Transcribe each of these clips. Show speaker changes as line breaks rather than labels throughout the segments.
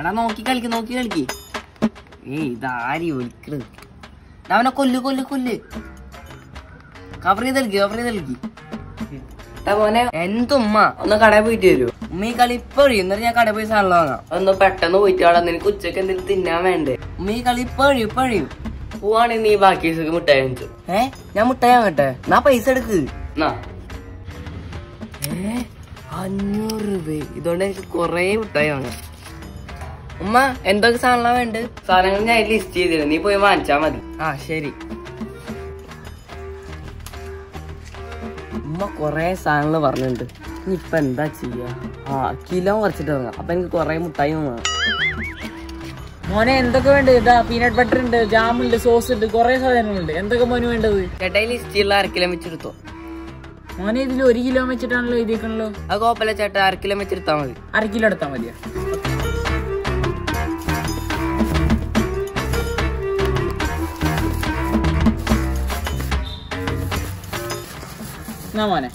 എടാ നോക്കി കളിക്ക് നോക്കി കളിക്ക്. ഏയ് ഇതാരി വിളിക്കണത് ദാ അവനെ കൊല്ല് കൊല്ല് കൊല്ല്. കവർ ചെയ്ത് കളിക്ക് കവർ ചെയ്ത് കളിക്ക്. മോനെ എന്തുമ്മ ഒന്ന് കടയിൽ പോയിട്ട് വരൂ. ഉമ്മ ഈ കളി ഇപ്പൊ ഒഴിയും. എന്നിട്ട് ഞാൻ കടയിൽ പോയി സാധനം വാങ്ങാം. ഒന്ന് പെട്ടെന്ന് പോയിട്ട് അവിടെ നിനക്ക് ഉച്ചയ്ക്ക് എന്തെങ്കിലും തിന്നാൻ വേണ്ടേ? ഉമ്മ ഈ കളി ഇപ്പൊ ഒഴിയും ഇപ്പൊ ഒഴിയും. പോവാണെങ്കിൽ നീ ബാക്കി ദിവസം മുട്ടായി വെച്ചു ഏ? ഞാൻ മുട്ടായി വാങ്ങട്ടെ? നാ പൈസ എടുക്ക്. അഞ്ഞൂറ് രൂപ. ഇതുകൊണ്ട് എനിക്ക് കൊറേ മുട്ടായി വാങ്ങാം. ഉമ്മ എന്തൊക്കെ സാധനങ്ങളാ വേണ്ട സാധനങ്ങൾ ഞാൻ ലിസ്റ്റ് ചെയ്തിരുന്നു. നീ പോയി വാങ്ങിച്ചാ മതി. ആ ശരി. ഉമ്മ കൊറേ സാധനങ്ങൾ പറഞ്ഞിട്ടുണ്ട്. ഇനി ഇപ്പൊ എന്താ ചെയ്യാ? ആ കിലോ കുറച്ചിട്ട് വാങ്ങാം. അപ്പൊ എനിക്ക് കൊറേ മുട്ടായി വാങ്ങാം.
മോനെ എന്തൊക്കെ വേണ്ടത്? ഇതാ പീനട്ട് ബട്ടർ ഉണ്ട് ജാമുണ്ട് സോസ് ഉണ്ട് കുറെ സാധനങ്ങളുണ്ട്. എന്തൊക്കെ മോന് വേണ്ടത്?
ചേട്ടായി ലിസ്റ്റിലുള്ള അര കിലോ വെച്ചെടുത്തോ.
മോനെ ഇതിൽ ഒരു കിലോ വെച്ചിട്ടാണല്ലോ എഴുതിക്കണല്ലോ
അത് കുഴപ്പമില്ല ചേട്ടാ. അര കിലോ വെച്ചെടുത്താ മതി.
അര കിലോ എടുത്താൽ മതിയോ? എന്നാ മോനെ?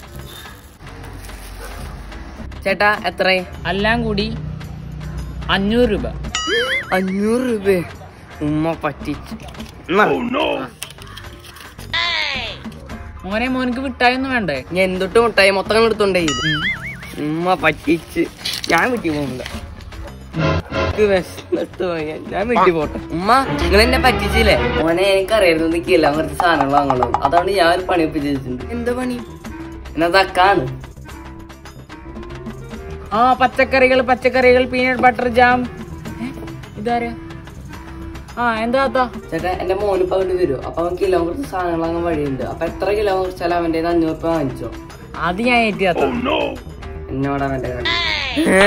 ചേട്ടാ എത്ര?
എല്ലാം കൂടി അഞ്ഞൂറ് രൂപ.
അഞ്ഞൂറ് രൂപ? ഉമ്മ പറ്റിച്ച്. എന്നാ,
മോനെ മോനക്ക് മിഠായൊന്നും വേണ്ടേ?
ഞാൻ എന്തൊട്ട് മുട്ടായി മൊത്തം എടുത്തോണ്ടേ ഉമ്മ പറ്റിച്ച്. ഞാൻ വീട്ടിൽ പോകുന്നില്ല. ഞാൻ വീട്ടിൽ പോട്ടെ. ഉമ്മ നിങ്ങൾ എന്നെ പറ്റിച്ചില്ലേ? മോനെ എനിക്കറിയായിരുന്നു നിൽക്കില്ല അങ്ങനത്തെ സാധനങ്ങൾ വാങ്ങണം അതാണ് ഞാൻ ഒരു പണി ഒപ്പിച്ചിട്ടുണ്ട് എന്താ പണി? എന്നാ കാണ്?
ആ പച്ചക്കറികൾ പച്ചക്കറികൾ പീനട്ട് ബട്ടർ ജാം ഇതാരാ? ആ എന്താ?
ചേട്ടാ എന്റെ മോനിപ്പോ അങ്ങോട്ട് വരും. അപ്പൊ അവൻ കിലോ കുറച്ച് സാധനങ്ങൾ അങ്ങ് വഴിയുണ്ട്. അപ്പൊ എത്ര കിലോ കുറച്ചാലും അവന്റെ അഞ്ഞൂറ് രൂപ വാങ്ങിച്ചോ.
അത് ഞാൻ ഏറ്റി എന്നോടാ
എന്നോട് അവന്റെ കാര്യം ഏ?